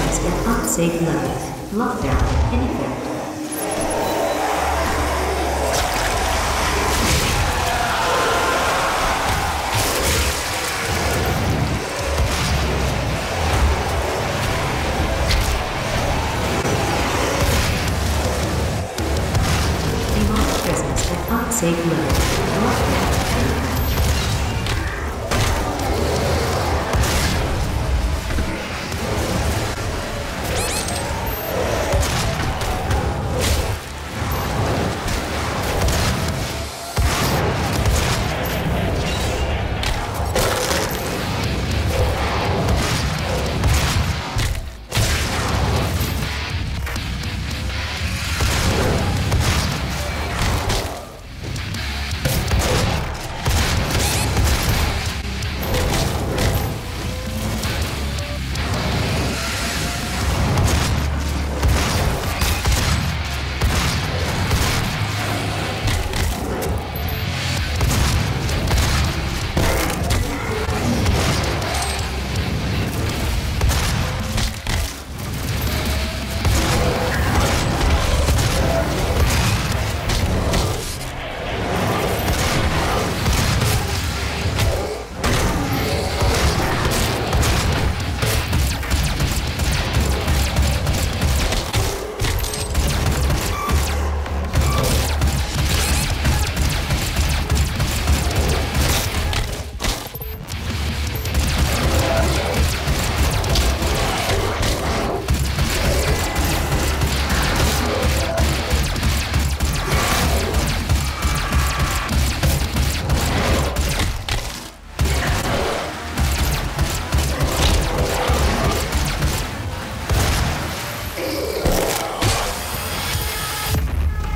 Unsafe levels. Lockdown in effect. Unsafe levels. Lockdown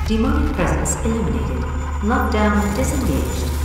Demonic presence eliminated. Lockdown disengaged.